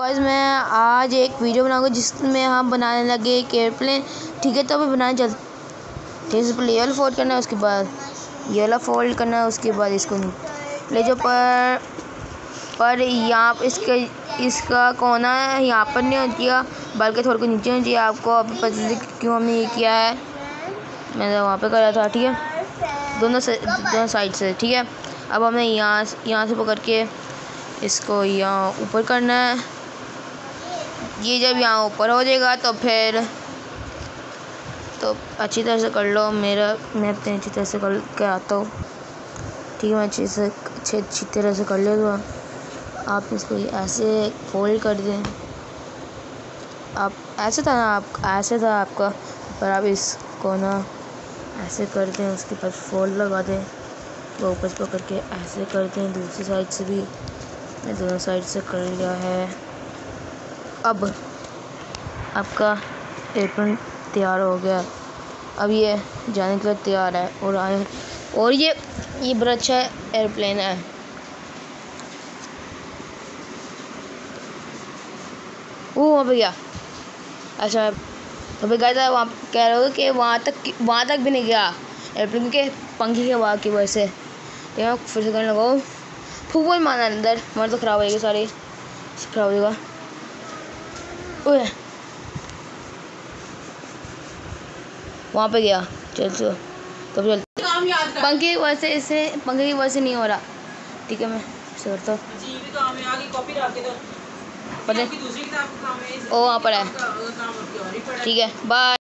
Guys मैं आज एक वीडियो बनाऊँगा जिसमें हम बनाने लगे एक एयरप्लेन ठीक है तो अभी बनाने चल, ठीक है पहले येलो फोल्ड करना है, उसके बाद येलो फोल्ड करना है, उसके बाद इसको ले जो पर पर यहाँ इसके, इसका कोना है यहाँ पर नहीं है बल्कि थोड़ा नीचे होनी चाहिए। आपको अभी पता क्यों हमने ये किया है। मैंने वहाँ पे करा था, ठीक है, दोनों से, दोनों साइड से, ठीक है। अब हमें यहाँ यहाँ से पकड़ के इसको यहाँ ऊपर करना है। ये जब यहाँ ऊपर हो जाएगा तो फिर तो अच्छी तरह से कर लो। मेरा, मैं अपने अच्छी तरह से कर के आता हूँ। ठीक है, मैं अच्छी से, अच्छे, अच्छी तरह से कर लेगा। आप इसको ऐसे फोल्ड कर दें। आप, ऐसे था ना आप, ऐसे था आपका। पर आप इसको ना ऐसे कर दें, उसके पास फोल्ड लगा दें। वो ऊपर पकड़ के ऐसे कर दें। दूसरी साइड से भी। मैं दोनों साइड से कर लिया है। अब आपका एयरप्लेन तैयार हो गया। अब ये जाने के लिए तैयार है और आए। और ये ये बड़ा अच्छा एयरप्लेन है। वो वहाँ गया। अच्छा तो भाई गया वहाँ कह रहे हो कि वहाँ तक वहाँ तक भी नहीं गया। एयरप्लेन के पंखे के वहाँ की वजह से। फिर से करने लगा। फुटबॉल मारना अंदर। हमारे तो ख़राब हो जाएगी सारी। ख़राब हो जाएगा ओए। वहाँ पे गया। चल चलो। कब चल पंखे की वजह से इससे पंखे की वजह से नहीं हो रहा। ठीक है मैं सोचता तो। हूँ। पता ओ वहाँ पर है। ठीक है बाय